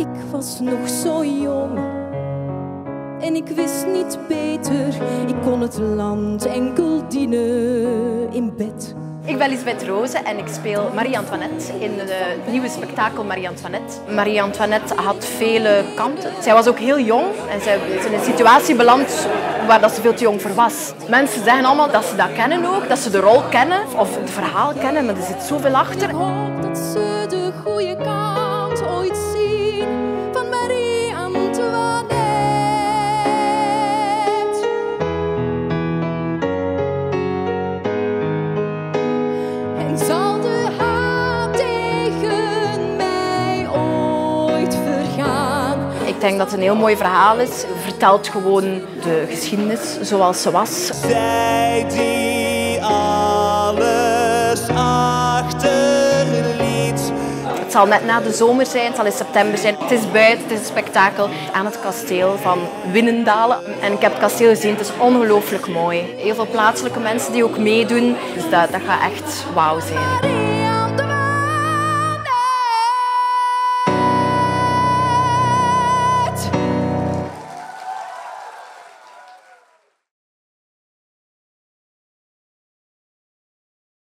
Ik was nog zo jong en ik wist niet beter. Ik kon het land enkel dienen in bed. Ik ben Lisbeth Rozen en ik speel Marie-Antoinette in het nieuwe spektakel Marie-Antoinette. Marie-Antoinette had vele kanten. Zij was ook heel jong en zij is in een situatie beland waar dat ze veel te jong voor was. Mensen zeggen allemaal dat ze dat kennen ook, dat ze de rol kennen of het verhaal kennen, maar er zit zoveel achter. Ik hoop dat ze de goede kant Ik denk dat het een heel mooi verhaal is. Vertelt gewoon de geschiedenis zoals ze was. Zij die alles achterliet. Het zal net na de zomer zijn, het zal in september zijn. Het is buiten, het is een spektakel aan het kasteel van Winnendalen. En ik heb het kasteel gezien, het is ongelooflijk mooi. Heel veel plaatselijke mensen die ook meedoen, dus dat, dat gaat echt wauw zijn.